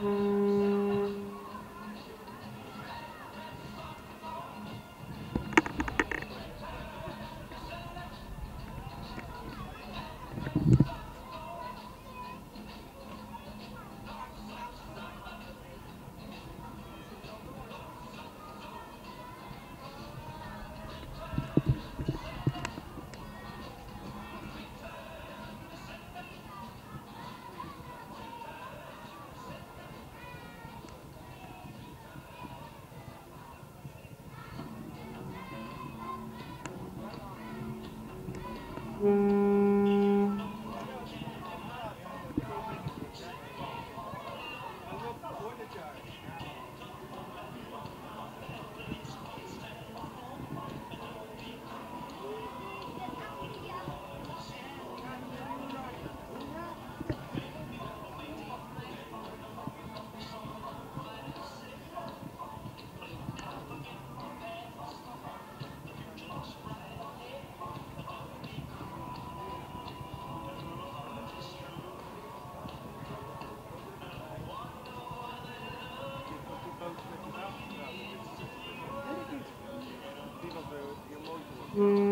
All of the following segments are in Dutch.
Mm-hmm. Música Mm.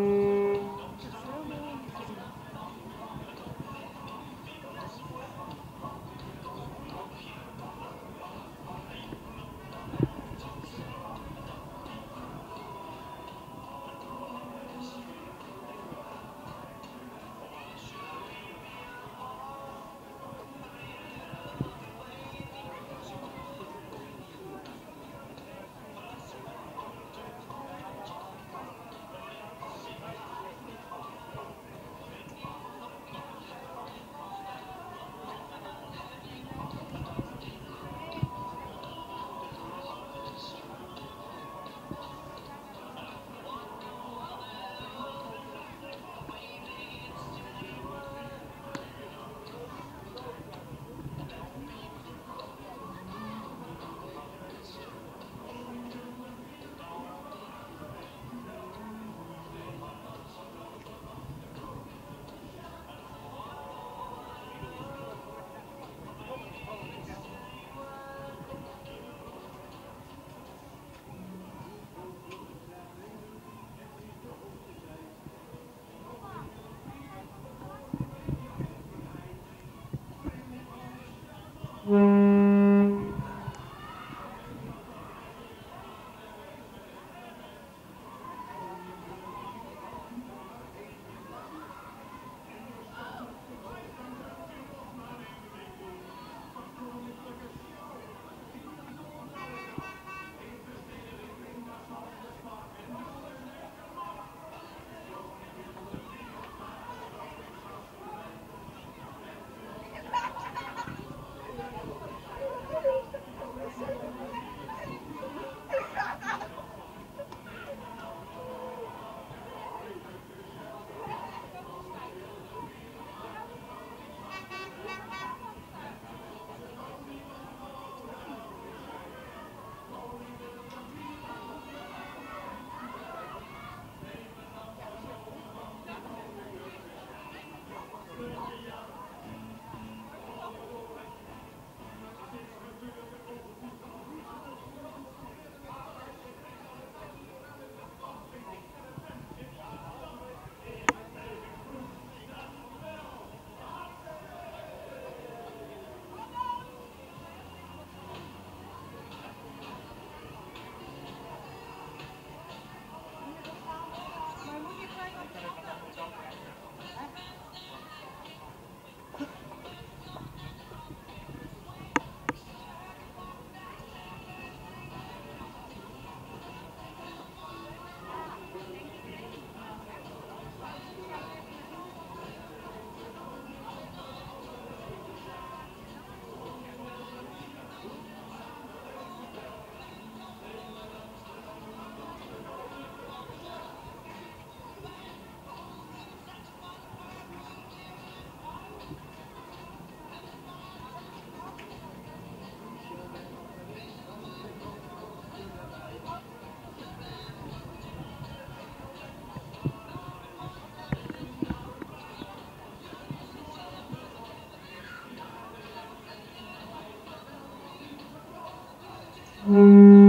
Mm-hmm.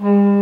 Mm-hmm.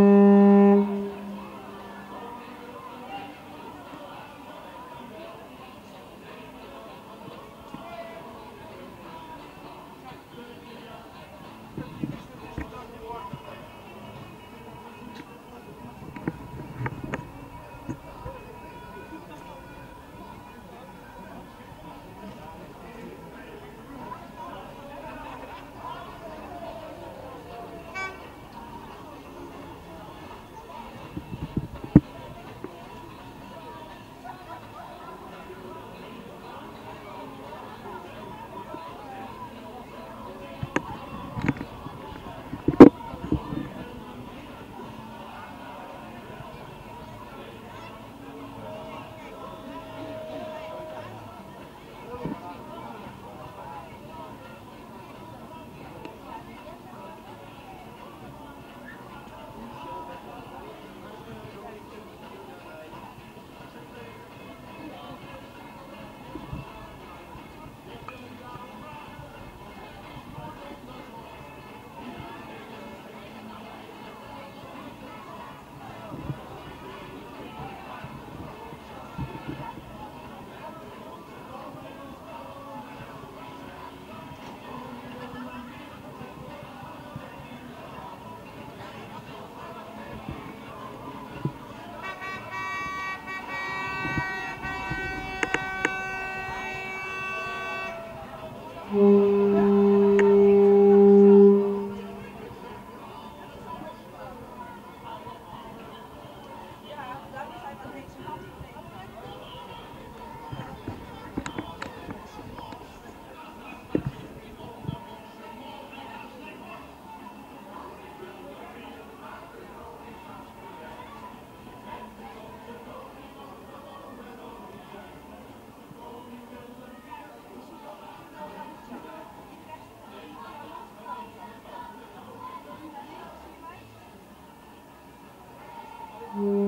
Mm-hmm.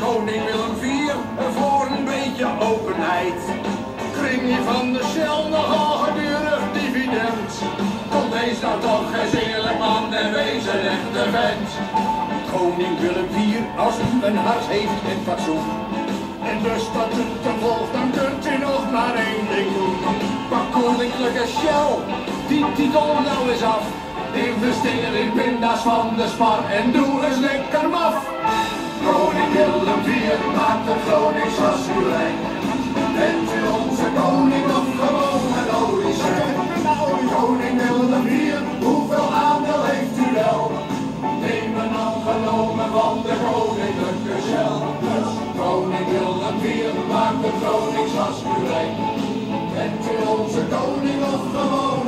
Koning Willem IV, voor een beetje openheid. Kring van de Shell nogal gedurig dividend. Komt deze nou toch eens eerlijk man en wees een echte vent. Koning Willem IV, als u een hart heeft en fatsoen. En dus dat u te volgt, dan kunt u nog maar één ding doen. Maar koninklijke Shell, die titel nou eens af. Investeer in pinda's van de spar en doe eens lekker maf. Koning Willem IV maakt de Gronings. Bent u onze koning of gewoon een olieschijn? Koning Willem IV, hoeveel aandeel heeft u wel? Neem een afgenomen van de koninklijke shell. Koning Willem IV maakt de Gronings. Bent u onze koning of gewoon